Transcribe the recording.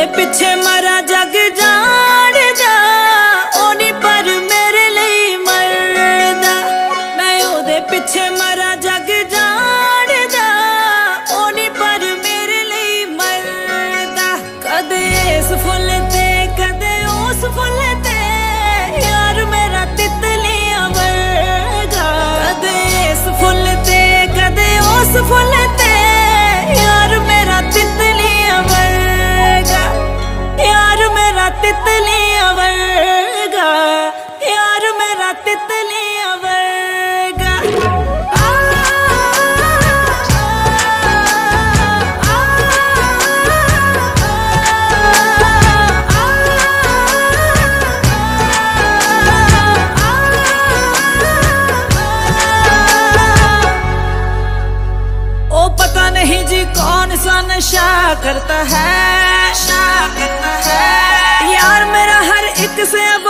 ਤੇਰੇ ਪਿੱਛੇ ਮਰਾਂ ਜਗ ਜਾਣਦਾ। ਉਹ ਨਹੀਂ ਪਰ ਮੇਰੇ ਲਈ ਮਰਦਾ। ਮੈਂ ਉਹਦੇ ਪਿੱਛੇ ਮਰਾਂ ਜਗ ਜਾਣਦਾ। ਉਹ ਨਹੀਂ ਪਰ ਮੇਰੇ ਲਈ ਮਰਦਾ। ਕਦੇ ਇਸ ਫੁੱਲ ਤੇ मन सा नशा करता है नशा करता है यार मेरा हर एक से अब